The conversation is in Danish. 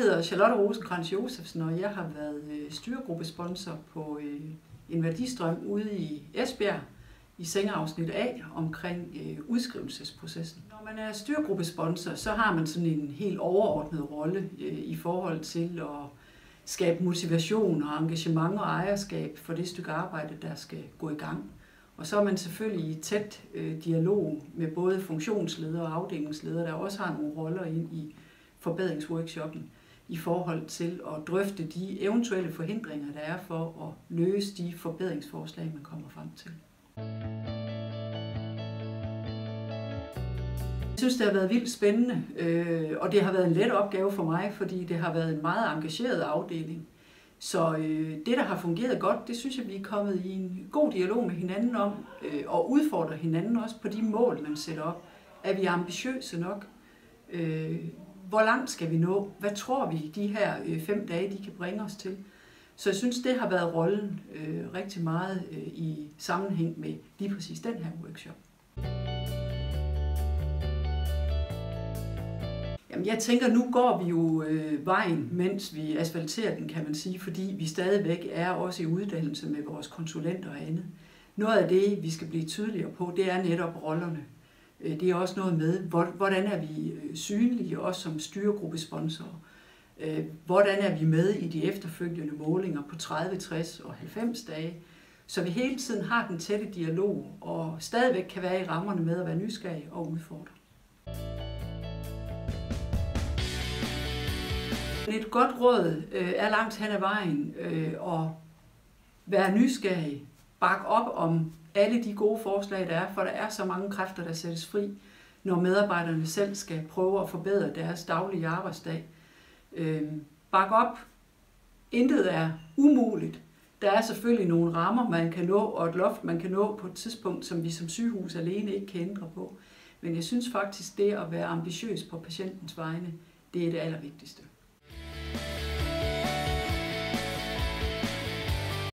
hedder Charlotte Rosenkrantz Josefsen, og jeg har været øh, styregruppesponsor på øh, en værdistrøm ude i Esbjerg i sengeafsnit A omkring øh, udskrivelsesprocessen. Når man er styregruppesponsor, så har man sådan en helt overordnet rolle i forhold til at skabe motivation og engagement og ejerskab for det stykke arbejde, der skal gå i gang. Og så er man selvfølgelig i tæt dialog med både funktionsledere og afdelingsledere, der også har nogle roller ind i forbedringsworkshoppen i forhold til at drøfte de eventuelle forhindringer, der er for at løse de forbedringsforslag, man kommer frem til. Jeg synes, det har været vildt spændende, øh, og det har været en let opgave for mig, fordi det har været en meget engageret afdeling. Så øh, det, der har fungeret godt, det synes jeg, vi er kommet i en god dialog med hinanden om, øh, og udfordrer hinanden også på de mål, man sætter op. Er vi ambitiøse nok? Øh, hvor langt skal vi nå? Hvad tror vi, de her øh, fem dage, de kan bringe os til? Så jeg synes, det har været rollen øh, rigtig meget øh, i sammenhæng med lige præcis den her workshop. Jamen, jeg tænker, nu går vi jo øh, vejen, mens vi asfalterer den, kan man sige, fordi vi stadigvæk er også i uddannelse med vores konsulenter og andet. Noget af det, vi skal blive tydeligere på, det er netop rollerne. Øh, det er også noget med, hvordan er vi øh, synlige, også som styregruppesponsorer. Øh, hvordan er vi med i de efterfølgende målinger på 30, 60 og 90 dage, så vi hele tiden har den tætte dialog og stadigvæk kan være i rammerne med at være nysgerrige og udfordre. Et godt råd er langt hen ad vejen at være nysgerrig, bakke op om alle de gode forslag, der er, for der er så mange kræfter, der sættes fri, når medarbejderne selv skal prøve at forbedre deres daglige arbejdsdag. Øh, bak op. Intet er umuligt. Der er selvfølgelig nogle rammer, man kan nå, og et loft, man kan nå på et tidspunkt, som vi som sygehus alene ikke kan ændre på. Men jeg synes faktisk, det at være ambitiøs på patientens vegne, det er det allervigtigste.